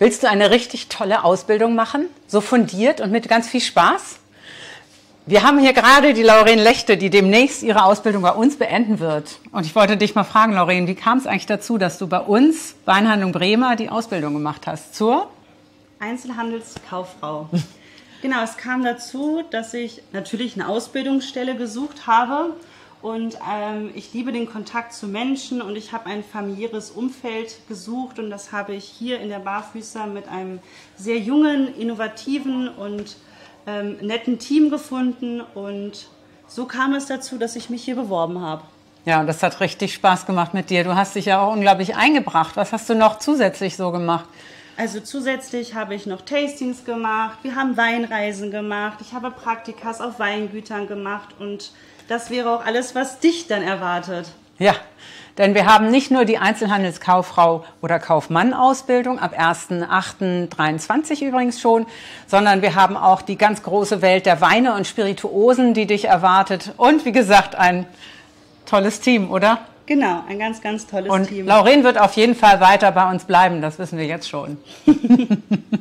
Willst du eine richtig tolle Ausbildung machen? So fundiert und mit ganz viel Spaß? Wir haben hier gerade die Lauren Lechte, die demnächst ihre Ausbildung bei uns beenden wird. Und ich wollte dich mal fragen, Lauren, wie kam es eigentlich dazu, dass du bei uns, Weinhandlung Bremer, die Ausbildung gemacht hast? Zur? Einzelhandelskauffrau. genau, es kam dazu, dass ich natürlich eine Ausbildungsstelle gesucht habe und ähm, ich liebe den Kontakt zu Menschen und ich habe ein familiäres Umfeld gesucht und das habe ich hier in der Barfüßer mit einem sehr jungen, innovativen und ähm, netten Team gefunden und so kam es dazu, dass ich mich hier beworben habe. Ja, und das hat richtig Spaß gemacht mit dir. Du hast dich ja auch unglaublich eingebracht. Was hast du noch zusätzlich so gemacht? Also zusätzlich habe ich noch Tastings gemacht, wir haben Weinreisen gemacht, ich habe Praktikas auf Weingütern gemacht und das wäre auch alles, was dich dann erwartet. Ja, denn wir haben nicht nur die Einzelhandelskauffrau oder Kaufmann-Ausbildung ab 1.8.23 übrigens schon, sondern wir haben auch die ganz große Welt der Weine und Spirituosen, die dich erwartet. Und wie gesagt, ein tolles Team, oder? Genau, ein ganz, ganz tolles und Team. Lauren wird auf jeden Fall weiter bei uns bleiben, das wissen wir jetzt schon.